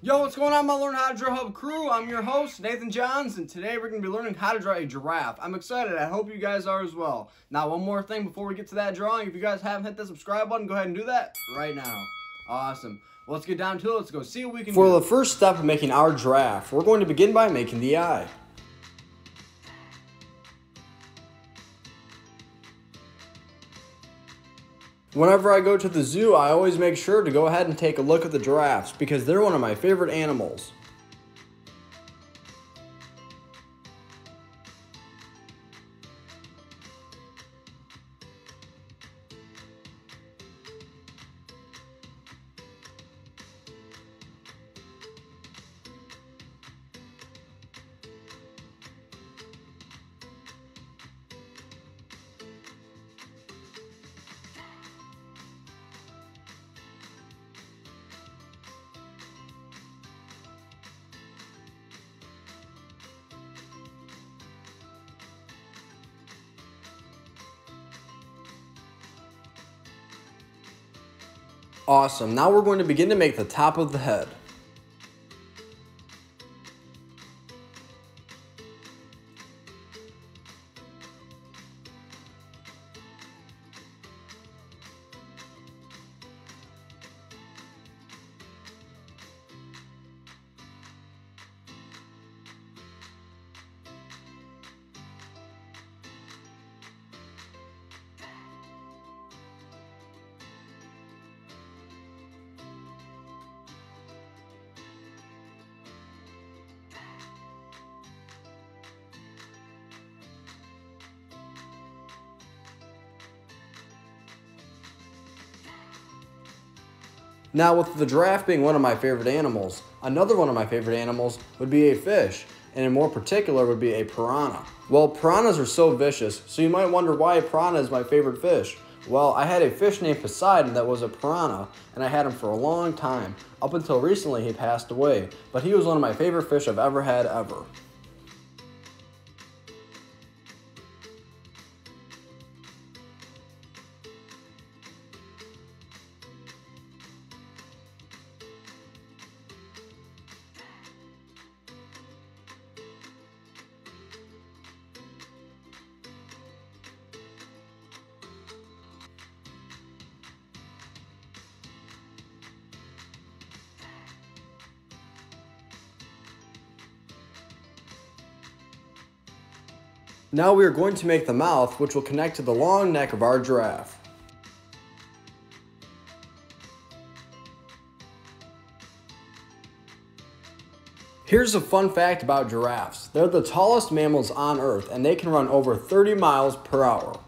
Yo, what's going on, my Learn How to Draw Hub crew? I'm your host, Nathan Johns, and today we're going to be learning how to draw a giraffe. I'm excited. I hope you guys are as well. Now, one more thing before we get to that drawing. If you guys haven't hit the subscribe button, go ahead and do that right now. Awesome. Well, let's get down to it. Let's go see what we can For do. the first step of making our giraffe, we're going to begin by making the eye. Whenever I go to the zoo, I always make sure to go ahead and take a look at the giraffes because they're one of my favorite animals. Awesome, now we're going to begin to make the top of the head. Now, with the giraffe being one of my favorite animals, another one of my favorite animals would be a fish, and in more particular would be a piranha. Well, piranhas are so vicious, so you might wonder why a piranha is my favorite fish. Well, I had a fish named Poseidon that was a piranha, and I had him for a long time. Up until recently, he passed away, but he was one of my favorite fish I've ever had ever. Now we are going to make the mouth, which will connect to the long neck of our giraffe. Here's a fun fact about giraffes. They're the tallest mammals on earth and they can run over 30 miles per hour.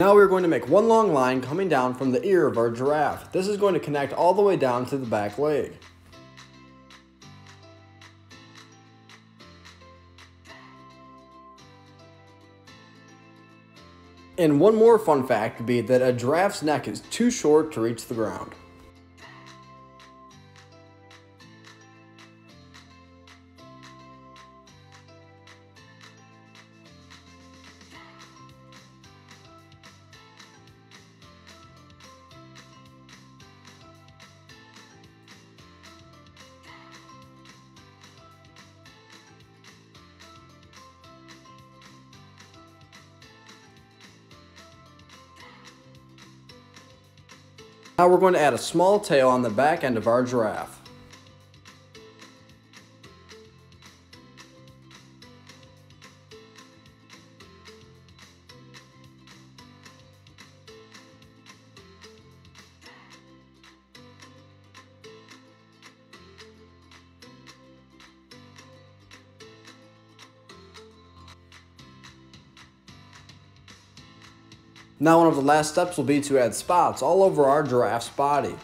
Now we're going to make one long line coming down from the ear of our giraffe. This is going to connect all the way down to the back leg. And one more fun fact would be that a giraffe's neck is too short to reach the ground. Now we're going to add a small tail on the back end of our giraffe. Now one of the last steps will be to add spots all over our giraffe's body.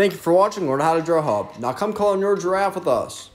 Thank you for watching Learn How to Draw Hub. Now come color your giraffe with us.